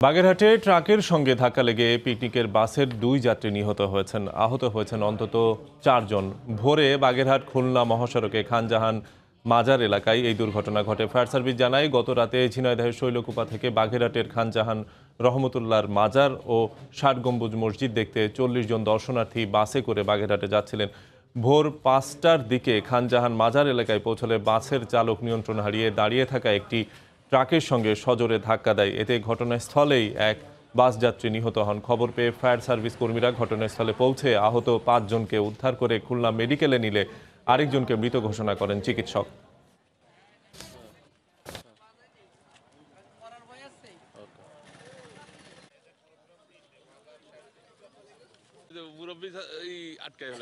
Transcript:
বাগেরহাটে ট্রাকের সঙ্গে ধাক্কা লেগে পিকনিকের বাসের দুই যাত্রী নিহত হয়েছেন, আহত হয়েছেন অন্তত চারজন। ভোরে বাগেরহাট খুলনা মহাসড়কে খানজাহান মাজার এলাকায় এই দুর্ঘটনা ঘটে। ফায়ার সার্ভিস জানায়, গত রাতে ঝিনাইদহের শৈলকুপা থেকে বাগেরহাটের খানজাহান রহমতুল্লাহর মাজার ও ষাট গম্বুজ মসজিদ দেখতে চল্লিশ জন দর্শনার্থী বাসে করে বাগেরহাটে যাচ্ছিলেন। ভোর পাঁচটার দিকে খানজাহান মাজার এলাকায় পৌঁছলে বাসের চালক নিয়ন্ত্রণ হারিয়ে দাঁড়িয়ে থাকা একটি ট্রাকের সঙ্গে সজোরে ধাক্কা দেয়। এতে ঘটনাস্থলেই এক বাস যাত্রী নিহত হন। খবর পেয়ে ফায়ার সার্ভিস কর্মীরা ঘটনাস্থলে পৌঁছে আহত পাঁচজনকে উদ্ধার করে খুলনা মেডিকেলে নিলে আরেকজনকে মৃত ঘোষণা করেন চিকিৎসক। মুরব্বী আটকায়